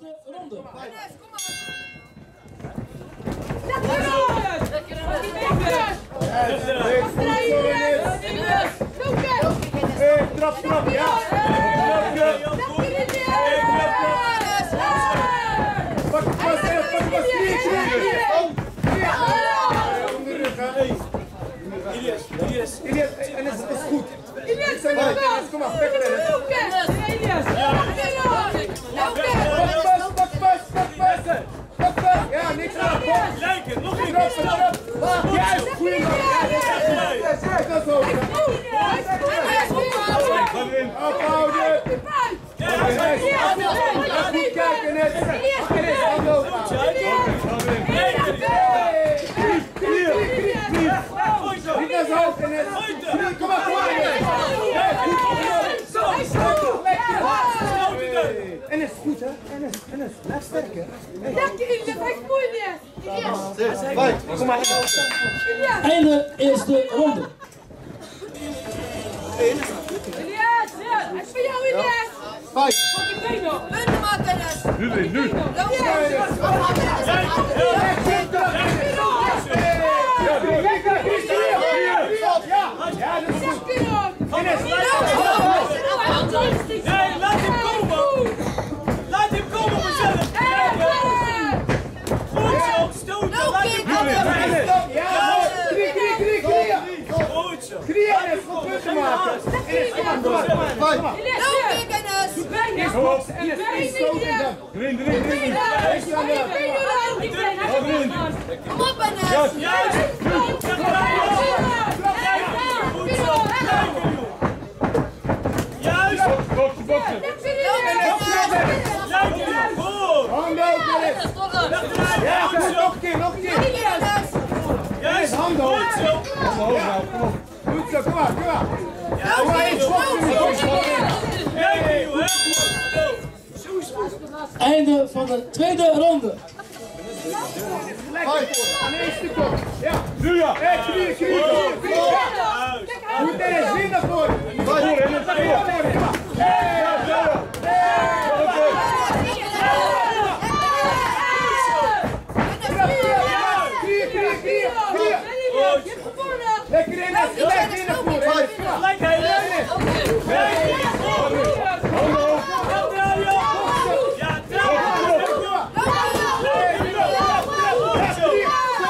laatste ronde. Hey, trap, trap, ja. Pak het hè, pak het hè. Ilias, Ilias. Ilias, en dat is goed. Lang. Kom maar, Lekker. En is goed, hè? En is, en is. Blijf sterk, hè? Kom maar. Einde eerste ronde. Vijf. Nu weer, nu. Ja, drie, drie, drie, drie, drie. Ja, ja, dat is goed. Nee, laat hem komen. Laat hem komen, mezelf. Goed zo, stoten. Laat hem komen. Ja, drie, drie, drie, drie. Goed zo. Drie en is goed punten maken. Enes, kom maar, kom maar, kom maar. Kom maar. Eerst boksen en het eerst stoten dan. Erin. Kom op, Enes. Juist. Juist. Boksen. Goed. Handen goed, nog een keer, nog een keer. Juist. handen hoog. Goed zo. Einde van de tweede ronde. Lekker. Ja. Nu ja. Juist. Goed, Enes, weer naar voren. Voor, en het voor. Ja, zo. Knieën, knieën, knieën, knieën. Lekker Enes, gelijk weer naar voren. Enes, kom maar. Lijken, hè. Handen hoog. Wel draaien. Ja, draaien.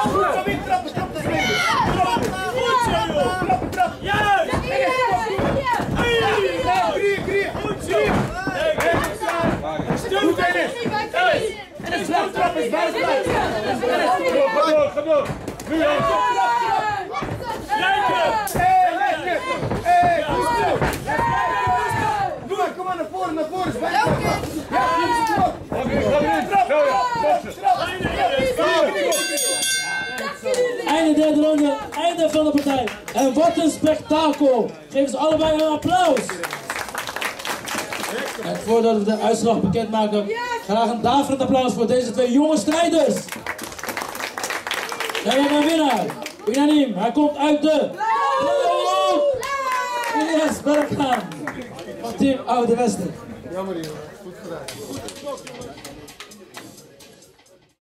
Goed zo, weer trappen, trappen, springen. Goed zo, joh. Trappen, trappen. Juist. Ja, knieën, knieën. Goed zo. Goed, Enes. Trappen, is. Nu zo. Doe kom maar naar voren, naar voren. Ja. Einde derde ronde, einde van de partij. En wat een spektakel. Geef ze allebei een applaus. Voordat we de uitslag bekendmaken, graag een daverend applaus voor deze twee jonge strijders. We hebben een winnaar. Unaniem, hij komt uit de... Yes, Berghaan. Van team Oude Westen. Jammer, jongen. Goed gedaan.